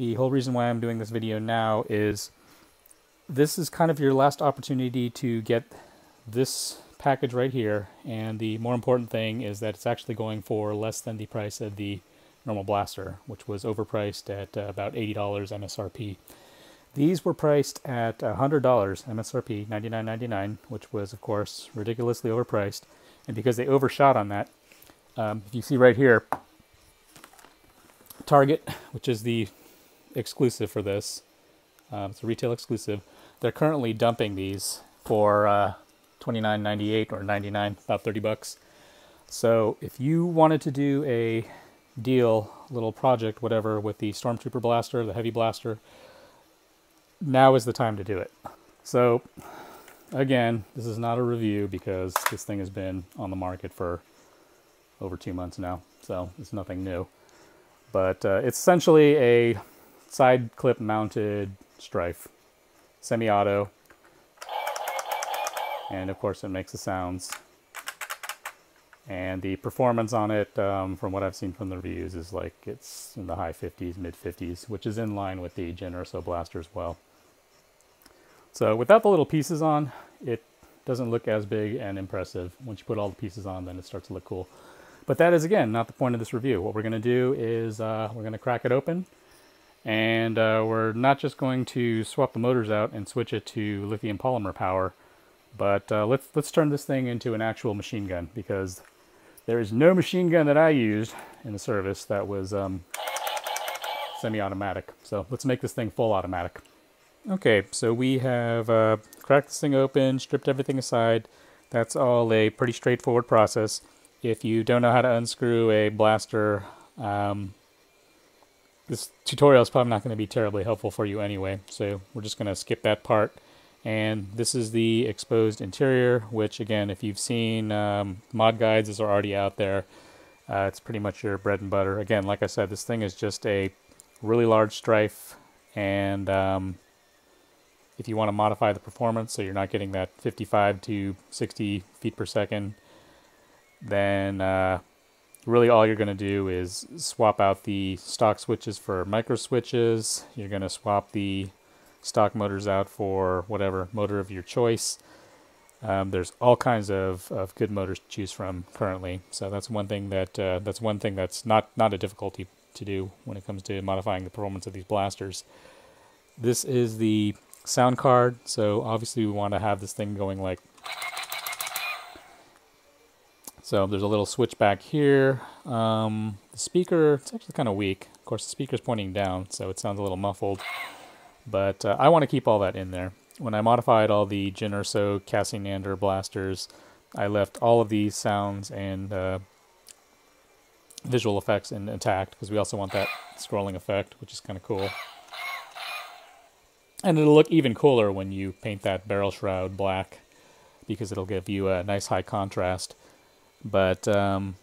the whole reason why I'm doing this video now is this is kind of your last opportunity to get this package right here. And the more important thing is that it's actually going for less than the price of the normal blaster, which was overpriced at uh, about $80 MSRP. These were priced at $100 MSRP, $99.99, which was, of course, ridiculously overpriced. And because they overshot on that, um, if you see right here, Target, which is the exclusive for this, um, it's a retail exclusive, they're currently dumping these for uh, $29.98 or 99 about 30 bucks. So if you wanted to do a deal, little project, whatever, with the Stormtrooper blaster, the heavy blaster, now is the time to do it. So, again, this is not a review because this thing has been on the market for over two months now, so it's nothing new. But uh, it's essentially a side clip mounted Stryfe, semi-auto, and of course it makes the sounds. And the performance on it, um, from what I've seen from the reviews, is like it's in the high 50s, mid 50s, which is in line with the Jyn Erso blaster as well. So without the little pieces on, it doesn't look as big and impressive. Once you put all the pieces on, then it starts to look cool. But that is, again, not the point of this review. What we're going to do is uh, we're going to crack it open, and uh, we're not just going to swap the motors out and switch it to lithium polymer power, but uh, let's, let's turn this thing into an actual machine gun, because there is no machine gun that I used in the service that was um, semi-automatic. So let's make this thing full automatic. Okay, so we have uh, cracked this thing open, stripped everything aside. That's all a pretty straightforward process. If you don't know how to unscrew a blaster, um, this tutorial is probably not going to be terribly helpful for you anyway, so we're just going to skip that part. And this is the exposed interior, which again, if you've seen um, mod guides, these are already out there. Uh, it's pretty much your bread and butter. Again, like I said, this thing is just a really large Stryfe, and um, if you want to modify the performance so you're not getting that 55 to 60 feet per second, then uh, really all you're going to do is swap out the stock switches for micro switches. You're going to swap the stock motors out for whatever motor of your choice. Um, there's all kinds of, of good motors to choose from currently, so that's one thing that uh, that's one thing that's not not a difficulty to do when it comes to modifying the performance of these blasters. This is the sound card. So obviously we want to have this thing going like so there's a little switch back here. Um, the speaker, it's actually kind of weak. Of course, the speaker's pointing down, so it sounds a little muffled. But uh, I want to keep all that in there. When I modified all the Jyn Erso Cassian Andor blasters, I left all of these sounds and uh, visual effects in, intact because we also want that scrolling effect, which is kind of cool. And it'll look even cooler when you paint that barrel shroud black because it'll give you a nice high contrast. But um,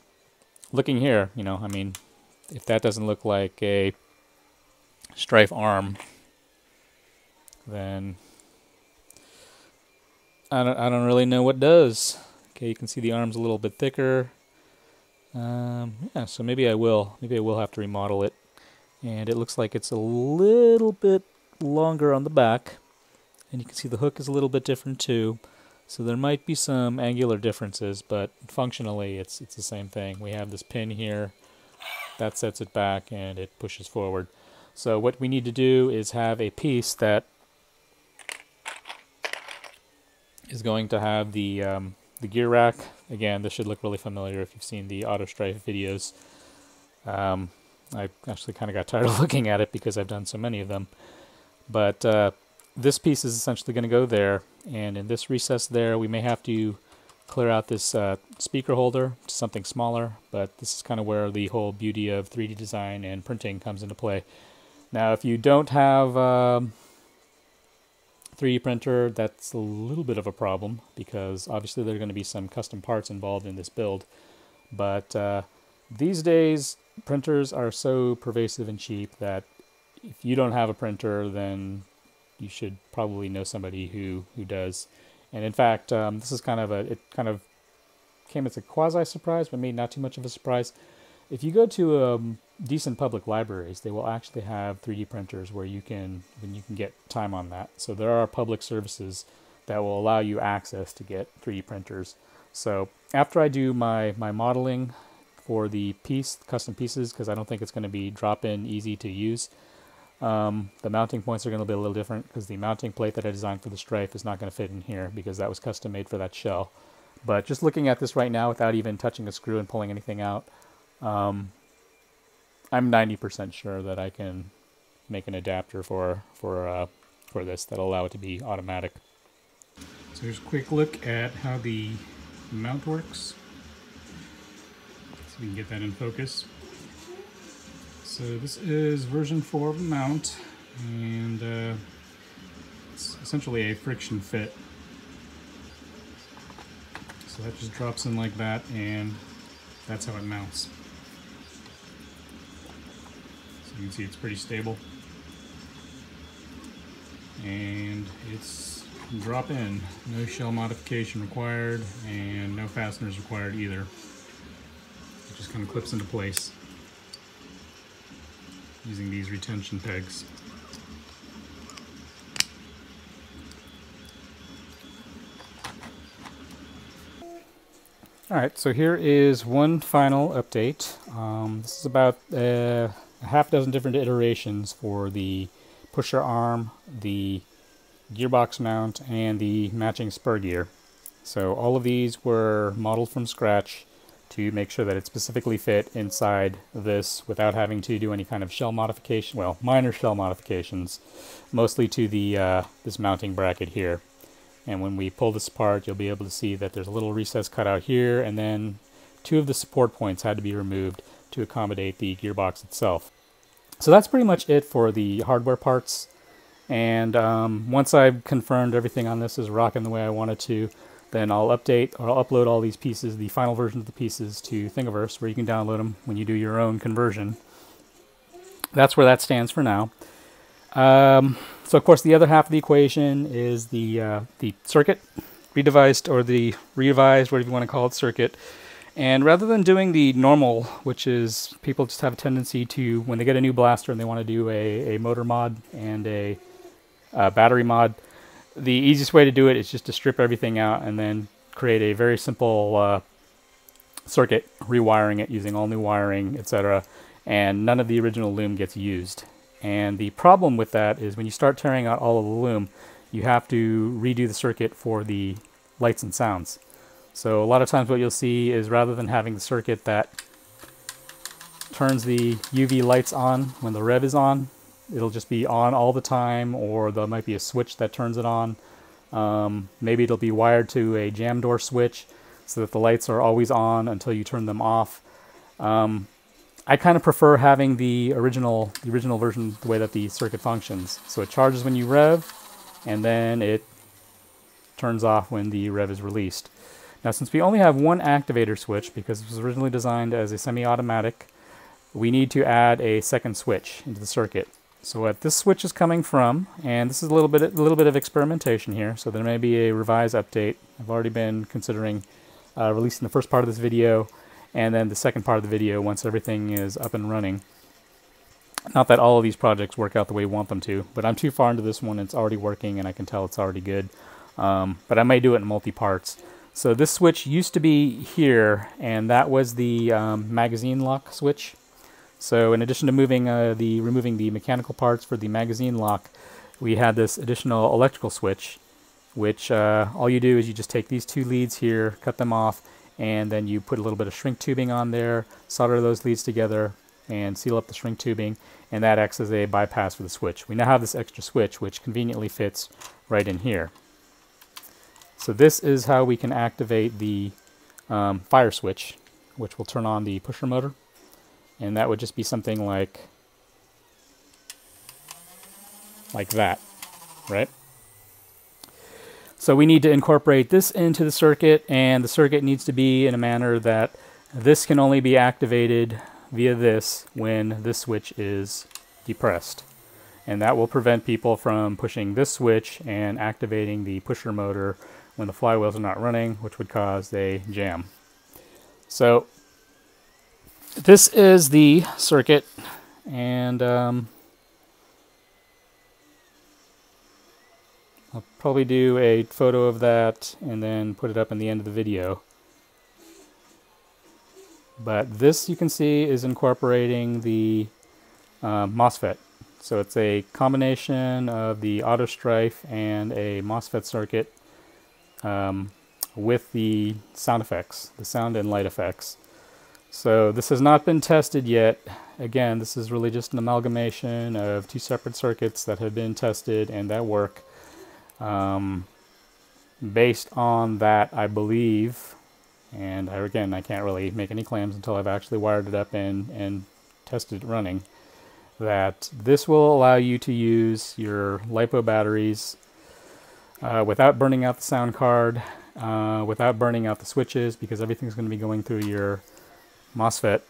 looking here, you know, I mean, if that doesn't look like a Stryfe arm, then I don't, I don't really know what does. Okay, you can see the arm's a little bit thicker. Um, yeah, so maybe I will. Maybe I will have to remodel it. And it looks like it's a little bit longer on the back. And you can see the hook is a little bit different too. So there might be some angular differences, but functionally it's, it's the same thing. We have this pin here, that sets it back and it pushes forward. So what we need to do is have a piece that is going to have the, um, the gear rack. Again, this should look really familiar if you've seen the Auto Stryfe videos. Um, I actually kind of got tired of looking at it because I've done so many of them. But uh, this piece is essentially going to go there, and in this recess there, we may have to clear out this uh, speaker holder to something smaller, but this is kind of where the whole beauty of 3D design and printing comes into play. Now, if you don't have a 3D printer, that's a little bit of a problem because obviously there are going to be some custom parts involved in this build. But uh, these days, printers are so pervasive and cheap that if you don't have a printer, then you should probably know somebody who who does. And in fact, um, this is kind of a it kind of came as a quasi surprise, but maybe not too much of a surprise. If you go to um, decent public libraries, they will actually have 3D printers where you can when you can get time on that. So there are public services that will allow you access to get 3D printers. So after I do my my modeling for the piece, custom pieces, because I don't think it's going to be drop-in easy to use. Um, the mounting points are going to be a little different because the mounting plate that I designed for the Stryfe is not going to fit in here because that was custom made for that shell. But just looking at this right now without even touching a screw and pulling anything out, um, I'm 90% sure that I can make an adapter for for uh, for this that'll allow it to be automatic. So here's a quick look at how the mount works. So we can get that in focus. So this is version 4 of the mount, and uh, it's essentially a friction fit. So that just drops in like that, and that's how it mounts. So you can see it's pretty stable. And it's drop in, no shell modification required, and no fasteners required either. It just kind of clips into place using these retention pegs. Alright, so here is one final update. Um, this is about uh, a half dozen different iterations for the pusher arm, the gearbox mount, and the matching spur gear. So all of these were modeled from scratch to make sure that it specifically fit inside this without having to do any kind of shell modification, well, minor shell modifications, mostly to the uh, this mounting bracket here. And when we pull this apart, you'll be able to see that there's a little recess cut out here, and then two of the support points had to be removed to accommodate the gearbox itself. So that's pretty much it for the hardware parts. And um, once I've confirmed everything on this is rocking the way I want it to, then I'll update or I'll upload all these pieces, the final version of the pieces, to Thingiverse, where you can download them when you do your own conversion. That's where that stands for now. Um, so, of course, the other half of the equation is the uh, the circuit, redevised or the revised, whatever you want to call it, circuit. And rather than doing the normal, which is people just have a tendency to, when they get a new blaster and they want to do a, a motor mod and a, a battery mod, the easiest way to do it is just to strip everything out and then create a very simple uh, circuit, rewiring it using all new wiring, etc. And none of the original loom gets used. And the problem with that is when you start tearing out all of the loom, you have to redo the circuit for the lights and sounds. So a lot of times what you'll see is rather than having the circuit that turns the UV lights on when the rev is on, it'll just be on all the time, or there might be a switch that turns it on. Um, maybe it'll be wired to a jam door switch so that the lights are always on until you turn them off. Um, I kind of prefer having the original, the original version, the way that the circuit functions. So it charges when you rev, and then it turns off when the rev is released. Now, since we only have one activator switch, because it was originally designed as a semi-automatic, we need to add a second switch into the circuit. So what this switch is coming from, and this is a little bit a little bit of experimentation here, so there may be a revised update. I've already been considering uh, releasing the first part of this video, and then the second part of the video once everything is up and running. Not that all of these projects work out the way we want them to, but I'm too far into this one, it's already working, and I can tell it's already good. Um, but I may do it in multi-parts. So this switch used to be here, and that was the um, magazine lock switch. So in addition to moving uh, the removing the mechanical parts for the magazine lock, we had this additional electrical switch, which uh, all you do is you just take these two leads here, cut them off, and then you put a little bit of shrink tubing on there, solder those leads together, and seal up the shrink tubing, and that acts as a bypass for the switch. We now have this extra switch, which conveniently fits right in here. So this is how we can activate the um, fire switch, which will turn on the pusher motor and that would just be something like like that, right? So we need to incorporate this into the circuit, and the circuit needs to be in a manner that this can only be activated via this when this switch is depressed. And that will prevent people from pushing this switch and activating the pusher motor when the flywheels are not running, which would cause a jam. So this is the circuit, and um, I'll probably do a photo of that and then put it up in the end of the video. But this you can see is incorporating the uh, MOSFET. So it's a combination of the AutoStryfe and a MOSFET circuit um, with the sound effects, the sound and light effects. So this has not been tested yet. Again, this is really just an amalgamation of two separate circuits that have been tested and that work. Um, based on that, I believe, and I, again, I can't really make any claims until I've actually wired it up and, and tested it running, that this will allow you to use your LiPo batteries uh, without burning out the sound card, uh, without burning out the switches, because everything's going to be going through your MOSFET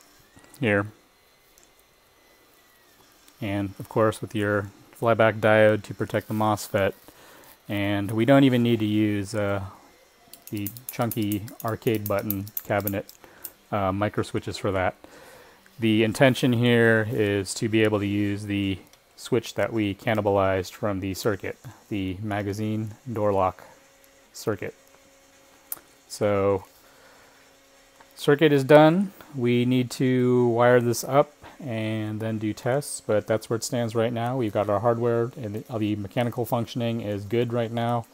here. And of course with your flyback diode to protect the MOSFET. And we don't even need to use uh, the chunky arcade button cabinet uh, micro switches for that. The intention here is to be able to use the switch that we cannibalized from the circuit, the magazine door lock circuit. So circuit is done. We need to wire this up and then do tests, but that's where it stands right now. We've got our hardware and the mechanical functioning is good right now.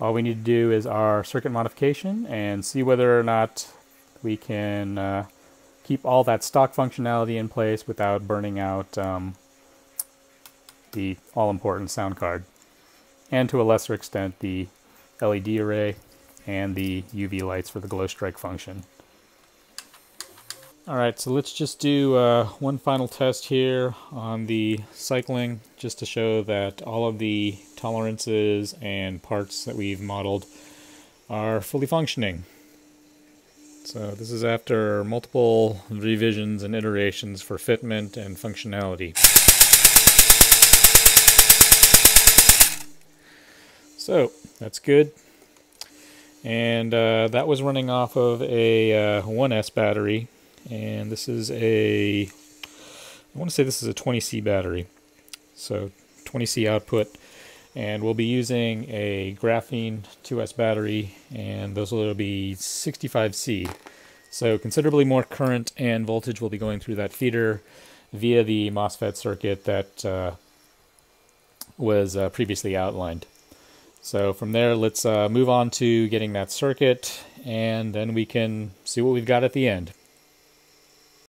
All we need to do is our circuit modification and see whether or not we can uh, keep all that stock functionality in place without burning out um, the all-important sound card. And to a lesser extent, the LED array and the UV lights for the glow strike function. Alright, so let's just do uh, one final test here on the cycling, just to show that all of the tolerances and parts that we've modeled are fully functioning. So this is after multiple revisions and iterations for fitment and functionality. So that's good. And uh, that was running off of a uh, 1S battery and this is a I want to say this is a 20C battery so 20C output and we'll be using a graphene 2S battery and those will be 65C so considerably more current and voltage will be going through that feeder via the MOSFET circuit that uh, was uh, previously outlined. So from there, let's uh, move on to getting that circuit, and then we can see what we've got at the end.